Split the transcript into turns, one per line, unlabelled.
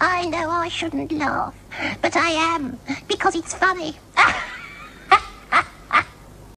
I know I shouldn't laugh, but I am, because it's funny.